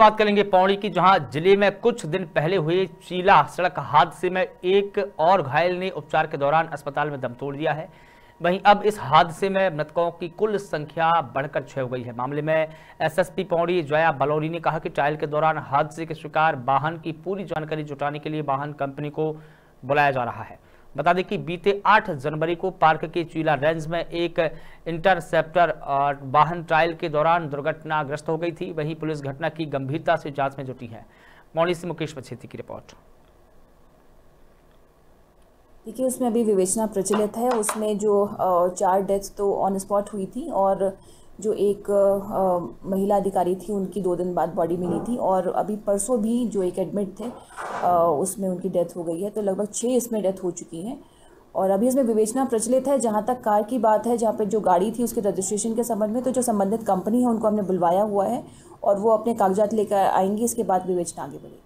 बात करेंगे पौड़ी की, जहाँ ज़िले में कुछ दिन पहले हुए चीला सड़क हादसे में एक और घायल ने उपचार के दौरान अस्पताल में दम तोड़ दिया है। वहीं अब इस हादसे में मृतकों की कुल संख्या बढ़कर छह हो गई है। मामले में एसएसपी पौड़ी जया बलौरी ने कहा कि ट्रायल के दौरान हादसे के शिकार वाहन की पूरी जानकारी जुटाने के लिए वाहन कंपनी को बुलाया जा रहा है। बता दें कि बीते 8 जनवरी को पार्क के चीला रेंज में एक इंटरसेप्टर वाहन ट्रायल के दौरान दुर्घटनाग्रस्त हो गई थी। वहीं पुलिस घटना की गंभीरता से जाँच में जुटी है। मौनी से मुकेश पछेती की रिपोर्ट। देखिए, उसमें अभी विवेचना प्रचलित है। उसमें जो चार डेथ्स तो ऑन स्पॉट हुई थी और जो एक आ, महिला अधिकारी थी उनकी दो दिन बाद बॉडी मिली थी और अभी परसों भी जो एक एडमिट थे आ, उसमें उनकी डेथ हो गई है तो लगभग छः इसमें डेथ हो चुकी हैं। और अभी इसमें विवेचना प्रचलित है जहाँ तक कार की बात है जहाँ पर जो गाड़ी थी उसके रजिस्ट्रेशन के संबंध में तो जो संबंधित कंपनी है उनको हमने बुलवाया हुआ है और वो अपने कागजात लेकर आएँगी इसके बाद विवेचना आगे बढ़ेगी।